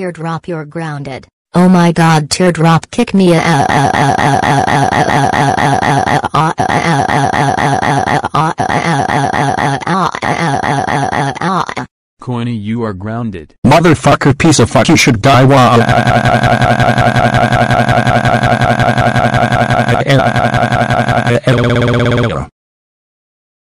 Teardrop, you're grounded. Oh my god, Teardrop, kick me. Coiny, you are grounded. Motherfucker piece of fuck you should die while